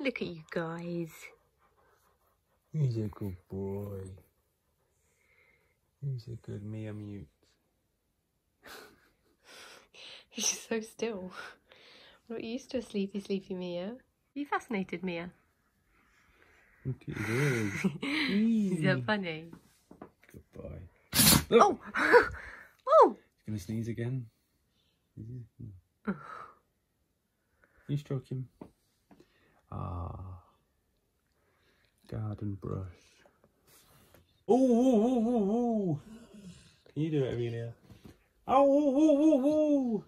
Look at you guys. He's a good boy. He's a good Mia mute. He's so still. I'm not used to a sleepy, sleepy Mia. You fascinated, Mia? Look at his Is that funny? Good boy. Oh! oh! He's gonna sneeze again. You stroke him. Ah. Garden brush. Oh, oh, oh, oh, oh. Can you do it, Amelia? Oh, oh, oh, oh, oh.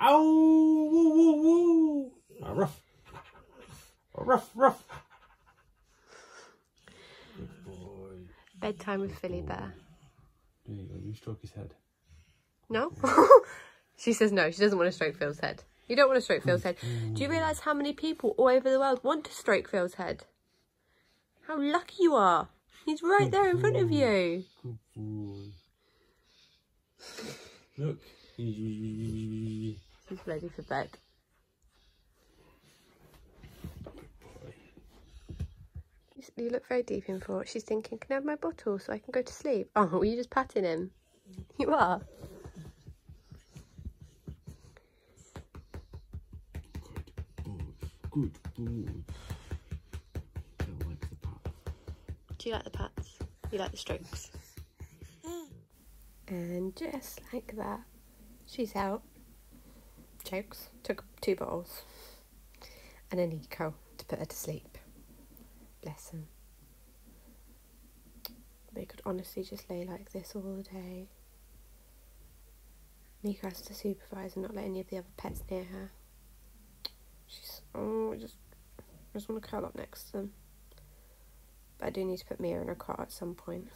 Ow! Woo, woo, woo. Ah, rough. Ah, rough, rough. Good boy. Bedtime with Philly Bear. There you go. You stroke his head. No? she says no, she doesn't want to stroke Phil's head. You don't want to stroke Phil's head. Mm-hmm. Do you realise how many people all over the world want to stroke Phil's head? How lucky you are. He's right there in front of you. Look. He's ready for bed. You You look very deep in thought. She's thinking, can I have my bottle so I can go to sleep? Oh, were you just patting him? You are. Good boy. Don't like the pop. Do you like the pats? You like the strokes? And just like that, she's out. Chokes. Took two bottles. And an eco to put her to sleep. Bless him. They could honestly just lay like this all day. Niko has to supervise and not let any of the other pets near her. Oh, I just I just want to curl up next to them. But I do need to put Mia in a cot at some point.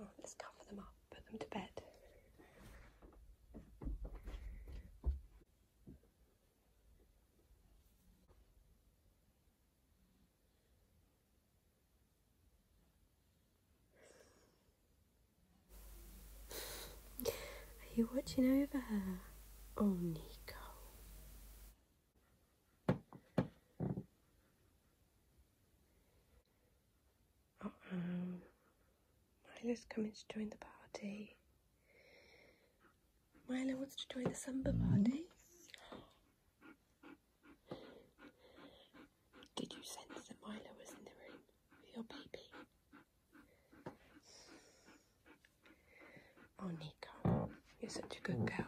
Oh, let's cover them up, put them to bed. Over her? Oh, Niko. Uh-oh. Milo's coming to join the party. Milo wants to join the Samba party. Did you sense that Milo was in the room with your baby? Oh, Niko, you're such a good girl.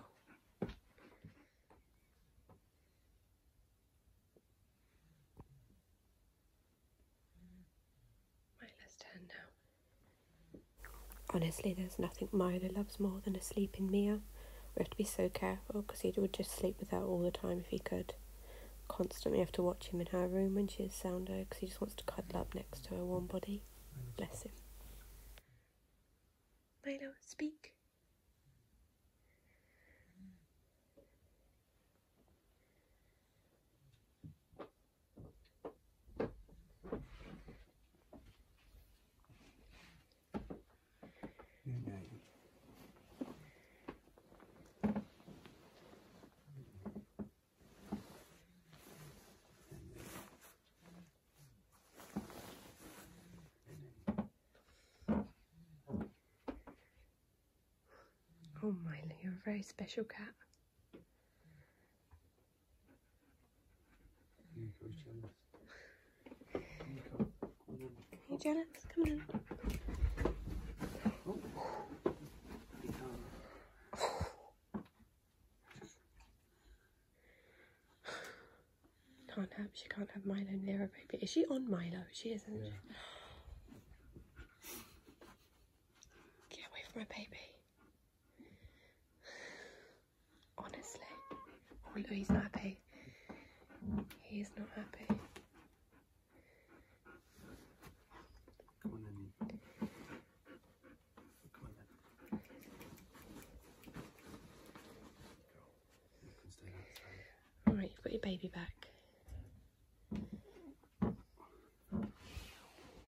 Milo's turn now. Honestly, there's nothing Milo loves more than a sleeping Mia. We have to be so careful because he would just sleep with her all the time if he could. Constantly have to watch him in her room when she is sounder because he just wants to cuddle up next to her warm body. Bless him. Milo, speak. Oh, Milo, you're a very special cat. Niko's jealous. Niko, come on. You jealous? Come on. Can't have. She can't have Milo near her baby. Is she on Milo? She isn't. Yeah. Get away from my baby. Honestly. Oh, look, he's not happy. He is not happy. Come on then. Come on then. You can stay outside. Alright, you've got your baby back.